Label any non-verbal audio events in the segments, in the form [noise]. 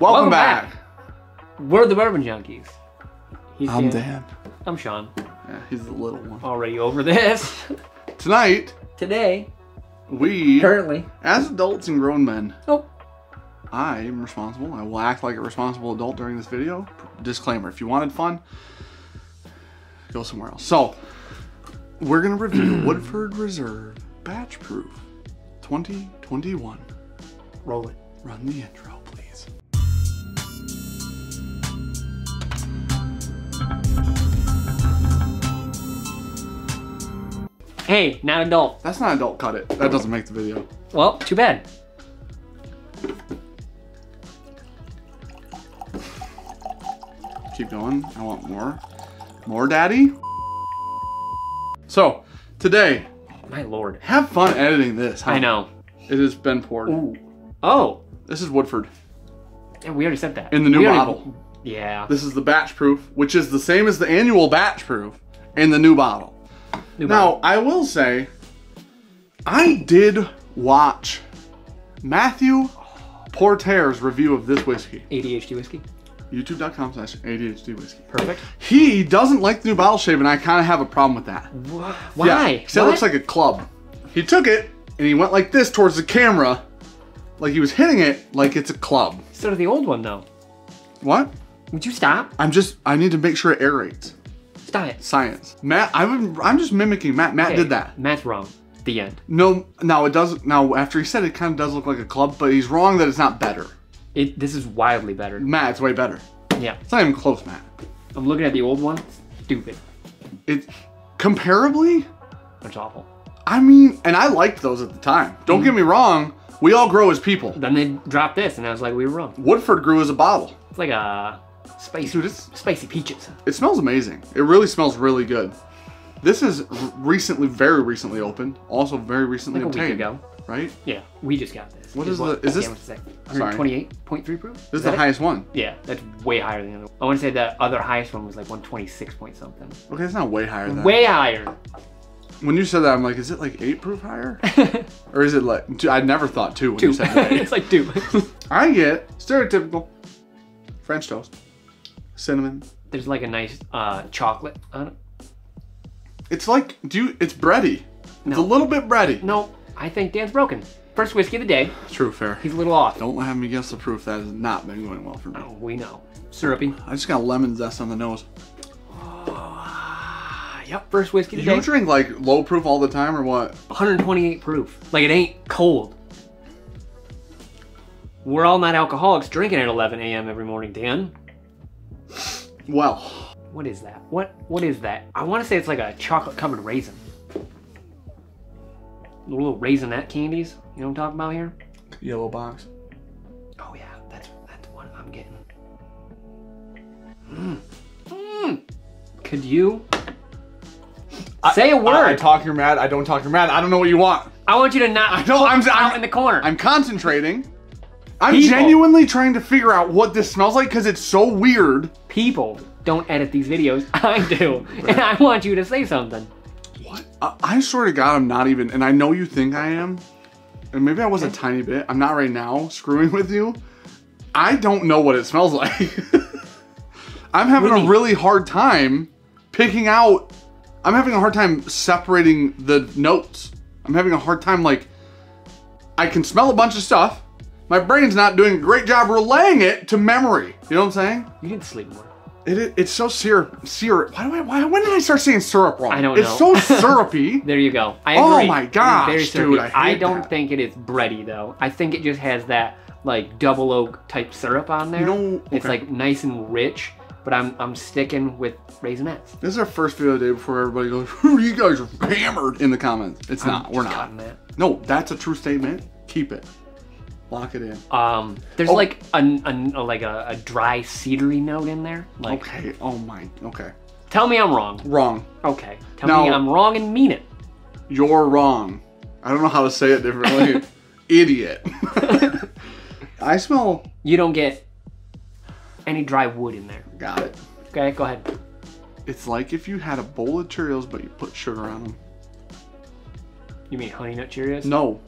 Welcome, Welcome back. We're the Bourbon Junkies. He's I'm Dan. Dan. I'm Sean. Yeah, he's the little one. Already over this. [laughs] Tonight, Today, we, currently. as adults and grown men, Oh, I am responsible. I will act like a responsible adult during this video. Disclaimer: If you wanted fun, go somewhere else. So, we're gonna review [clears throat] Woodford Reserve Batch Proof 2021. roll it. Run the intro, Hey, not adult. That's not adult. Cut it. That doesn't make the video. Well, too bad. Keep going. I want more. More, daddy. So, today, My lord. have fun editing this. huh? I know. It has been poured. Ooh. Oh, This is Woodford. yeah, we already said that. In the new already- bottle. Yeah. This is the batch proof, which is the same as the annual batch proof in the new bottle. New Now. I will say, I did watch Matthew Porter's review of this whiskey. ADHD whiskey. YouTube.com slash ADHD whiskey. Perfect. He doesn't like the new bottle shape, and I kind of have a problem with that. Why? Yeah, he it looks like a club. He took it and he went like this towards the camera, like he was hitting it like it's a club. So of the old one though. What? Would you stop? I'm just, I need to make sure it aerates. Stop. Science. Matt, I'm, I'm just mimicking Matt. Matt Okay, did that. Matt's wrong. The end. No, now it doesn't. Now after he said it, kind of does look like a club, but he's wrong that it's not better. It. This is wildly better. Matt, it's way better. Yeah. It's not even close, Matt. I'm looking at the old one. Stupid. It comparably. That's awful. I mean, and I liked those at the time. Don't Mm. get me wrong. We all grow as people. Then they dropped this, and I was like, we were wrong. Woodford grew as a bottle. It's like a spicy, Dude, it's- spicy peaches. It smells amazing. It really smells really good. This is recently, very recently opened. Also very recently Like a week obtained. ago. Right? Yeah, we just got this. What is the- is this- damn, what's that? Sorry. 128.3 proof? This is that the it? highest one. Yeah, that's way higher than the other one. I want to say the other highest one was like 126 point something. Okay, it's not way higher than Way higher. When you said that, I'm like, is it like eight proof higher? [laughs] or is it like, two? I never thought two when Two. you said eight. [laughs] it's like two. [laughs] I get stereotypical French toast, cinnamon. There's like a nice uh, chocolate on it. It's like, do it's bready. It's a little bit bready. No, I think Dan's broken. First whiskey of the day. True, fair. He's a little off. Don't have me guess the proof. That has not been going well for me. Oh, we know. Syrupy. I just got lemon zest on the nose. Ah, yep, first whiskey of the You day. drink like low proof all the time or what? 128 proof. Like it ain't cold. We're all not alcoholics drinking at 11 a.m. every morning, Dan. Well, What is that? What what is that? I want to say it's like a chocolate covered raisin. Little Raisinet candies. You know what I'm talking about here? yellow box. Oh yeah, that's that's what I'm getting. Mmm. Mmm. Could you say a word? I, I talk you're mad. I don't talk you're mad. I don't know what you want. I want you to not. I know, I'm- out I'm- in the corner. I'm concentrating. I'm People. genuinely trying to figure out what this smells like because it's so weird. People don't edit these videos. [laughs] I do, and I want you to say something. What? I, I swear to God, I'm not even, and I know you think I am, and maybe I was a tiny bit. I'm not right now screwing with you. I don't know what it smells [laughs] like. I'm having a really hard time picking out. I'm having a hard time separating the notes. I'm having a hard time like. I can smell a bunch of stuff. My brain's not doing a great job relaying it to memory. You know what I'm saying? You need to sleep more. It, it it's so syrup syrup. Why do I why when did I start saying syrup wrong? I don't it's know. It's so [laughs] syrupy. There you go. I Oh my It is gosh, very dude. I hate don't that. think it is bready though. I think it just has that like double oak type syrup on there. You know- It's like nice and rich, but I'm I'm sticking with Raisinets. This is our first video day before everybody goes, [laughs] "Who you guys are hammered in the comments. It's not. I'm We're not. that. No, that's a true statement. Keep it. Lock it in. Um, there's Oh. like a, a like a, a dry cedary note in there. Like, Okay. Oh my. Okay. tell me I'm wrong. Wrong. Okay, tell Now- me I'm wrong and mean it. You're wrong. I don't know how to say it differently. [laughs] Idiot. [laughs] I smell. You don't get any dry wood in there. Got it. Okay, go ahead. It's like if you had a bowl of Cheerios, but you put sugar on them. You mean honey nut Cheerios? No.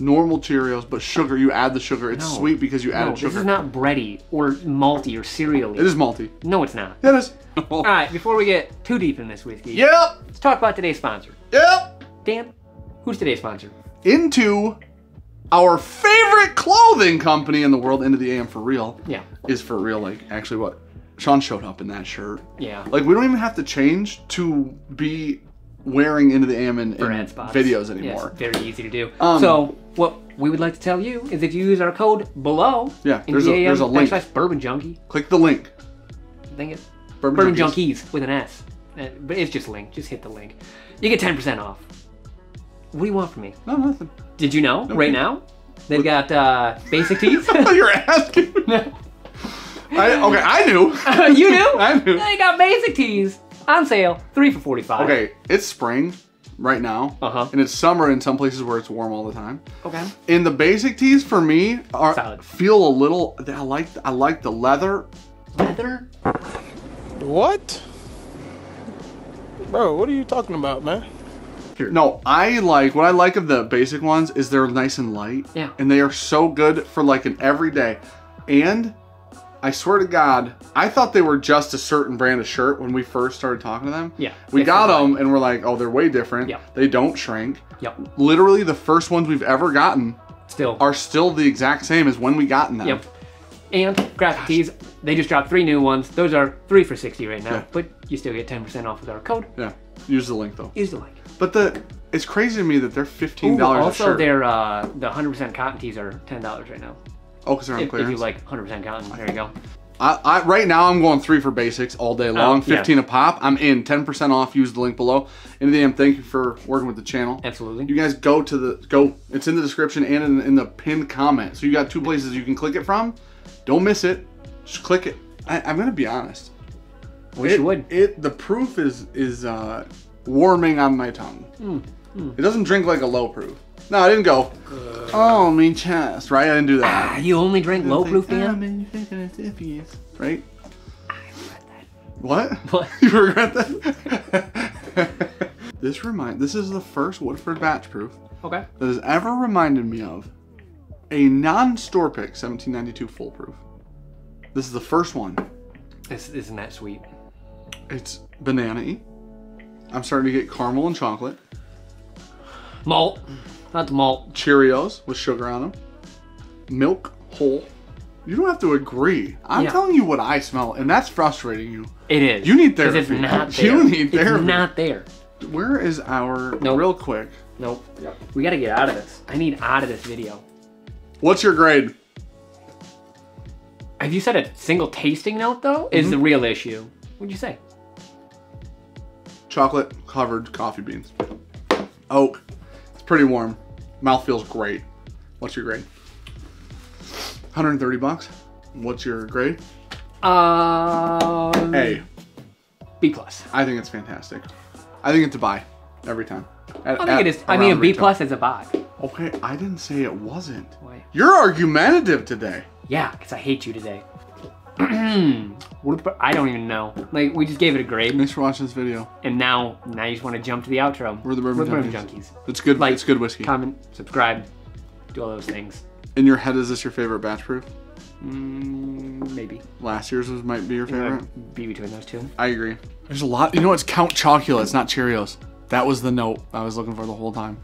Normal Cheerios, but sugar. You add the sugar. It's No. sweet because you No, added this sugar. is not bready or malty or cereal. it is malty. No, it's not. Yeah, it is. [laughs] All right, before we get too deep in this whiskey, yep. let's talk about today's sponsor. Yep. Dan, who's today's sponsor? Into our favorite clothing company in the world, Into the AM for real. Yeah. Is for real. Like actually, what Sean showed up in that shirt. Yeah. Like we don't even have to change to be wearing Into the AM in, in ad spots. videos Yes, anymore. very easy to do. Um, so what we would like to tell you is if you use our code below, Yeah, there's the a- there's a link. backslash Bourbon Junkie, Click the link. I think it's Bourbon, Bourbon Junkies. Junkies with an S, Uh, but it's just link. Just hit the link. You get ten percent off. What do you want from me? No, nothing. Did you know right now they've got uh, basic tees? [laughs] You're asking. [laughs] I, okay, I knew. [laughs] you knew? I knew. They got basic tees on sale, three for forty-five. Okay, it's spring right now, Uh-huh. and it's summer in some places where it's warm all the time. Okay. And the basic tees for me are Solid. feel a little. I like I like the leather. Leather. What? Bro, what are you talking about, man? Here, no, I like what I like of the basic ones is they're nice and light. Yeah. And they are so good for like an everyday. And I swear to God, I thought they were just a certain brand of shirt when we first started talking to them. Yeah, We got them and we're like, oh, they're way different. Yeah. They don't shrink. Yep. Literally, the first ones we've ever gotten Still. are still the exact same as when we gotten them. Yep. And graphic tees, they just dropped three new ones. Those are three for 60 right now, Yeah. but you still get 10% off with our code. Yeah. Use the link though. Use the link. But the it's crazy to me that they're fifteen Ooh, dollars a also, their uh, the 100% cotton tees are $10 right now. Oh, because they're on If, if you like 100% cotton, there you go. I, I right now I'm going three for basics all day long. Oh, yeah. Fifteen a pop. I'm in. Ten percent off. Use the link below. And then thank you for working with the channel. Absolutely. You guys go to the go. It's in the description and in, in the pinned comment. So you got two places you can click it from. Don't miss it. Just click it. I, I'm gonna be honest. Wish it, you would. It the proof is is uh, warming on my tongue. Hmm, It doesn't drink like a low proof. No, I didn't go. Oh, mean chest. Right? I didn't do that. Ah, you only drink low proof, Dan? man, you're thinking it's iffy. Right? What? What? [laughs] you regret that? [laughs] this remind. This is the first Woodford batch proof Okay. that has ever reminded me of a non-store pick 1792 full proof. This is the first one. This isn't that sweet. It's banana-y. I'm starting to get caramel and chocolate. Malt. Not the malt. Cheerios with sugar on them. Milk whole. You don't have to agree. I'm Yeah. telling you what I smell, and that's frustrating you. It is. You need therapy. [laughs] it's not there. You need therapy. It's not there. Where is our Nope. real quick? Nope. We gotta get out of this. I need out of this video. What's your grade? Have you said a single tasting note though? Is Mm-hmm. the real issue? What'd you say? Chocolate covered coffee beans. Oak. Pretty warm. Mouth feels great. What's your grade? 130 bucks. What's your grade? Um, A. B plus. I think it's fantastic. I think it's a buy every time. At- I think at it is. I mean, a B plus is a buy. Okay, I didn't say it wasn't. Why? You're argumentative today. Yeah, because I hate you today. [clears throat] I don't even know. Like we just gave it a grade, Thanks for watching this video. and now now you just want to jump to the outro. We're the Bourbon Junkies. Junkies. It's good. Like, it's good whiskey. Comment, subscribe, do all those things. In your head, is this your favorite batch proof? Mm, maybe. Last year's was might be your favorite. Be between those two. I agree. There's a lot. You know, it's Count Chocula. It's not Cheerios. That was the note I was looking for the whole time.